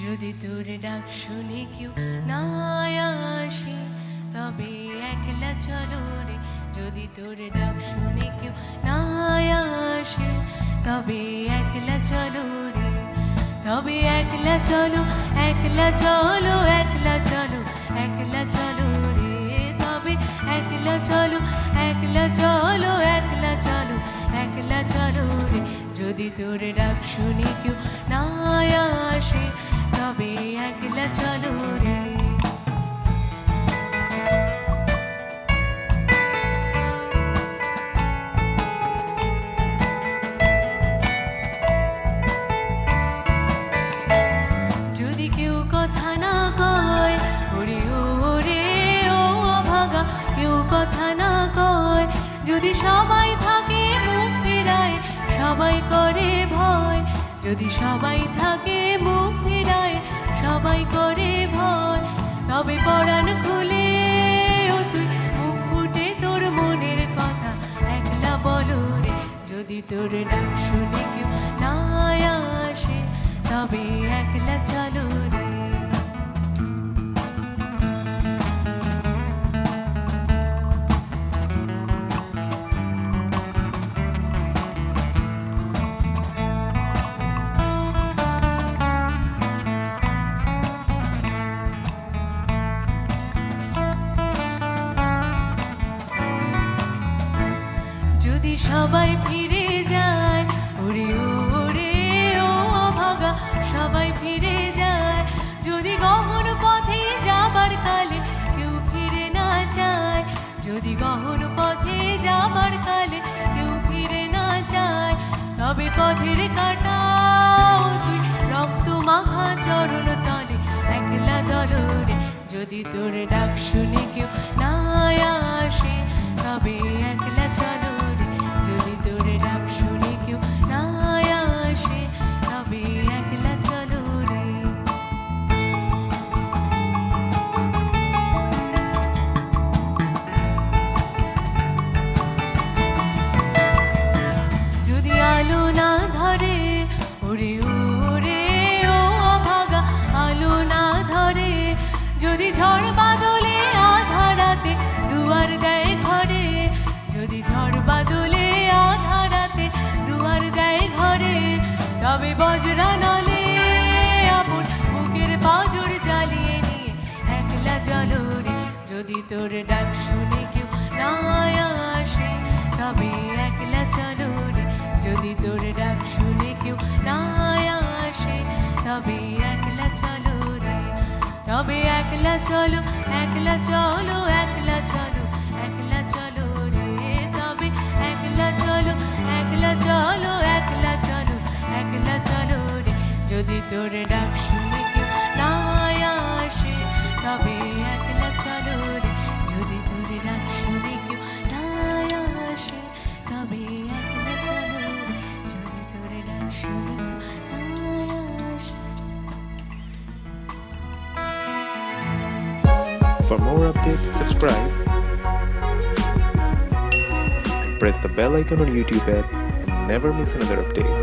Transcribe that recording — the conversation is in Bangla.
যদি তোর ডাক শুনে কেউ না আসে, তবে একলা চলো রে। যদি তোর ডাক শুনে কেউ না আসে, তবে একলা চলো রে। তবে একলা চলো একলা চলো একলা চলো একলা চলো রে। তবে একলা চলো একলা চলো একলা চলো একলা চলো রে। যদি তোর ডাক শুনে কেউ না আসে তবে একলা চলো রে। যদি কেউ কথা না কয়, ওরে ওরে, ও অভাগা, কেউ কথা না কয়, যদি সবাই থাকে মুখ ফেরায়, সবাই করে ভয়, যদি সবাই থাকে মুখ সবাই করে ভয়। তবে পরাণ খুলে তুই মুখ ফুটে তোর মনের কথা। একলা বলো রে, যদি তোর ডাক শুনে কেউ না আসে, তবে একলা চলো সবাই ফিরে যায়। ওরে ওরে, ও ভাগা সবাই ফিরে যায়। যদি গহন পথে যাবার কালে কেউ ফিরে না যায়, যদি গহন পথে যাবার কালে কেউ ফিরে না যায়, তবে পথের কাটা তুই রক্ত মাখা চরণ তলে একলা দলরে যদি তোর ডাক শুনে তবে বজরা নলে আপন বুকের পাজর জ্বালিয়ে নিয়ে একলা চলো রে। যদি তোর ডাক শুনে কেউ না আসে, তবে একলা চলো রে। যদি তোর ডাক শুনে কেউ না আসে, তবে একলা চলো রে। তবে একলা চলো একলা চলো একলা চলো। যদি তোর ডাক শুনে কেউ না আসে তবে একলা চলো রে যদি তোর ডাক শুনে কেউ না আসে তবে একলা চলো রে যদি তোর ডাক শুনে কেউ না আসে For more updates, subscribe and press the bell icon on YouTube app and never miss another update.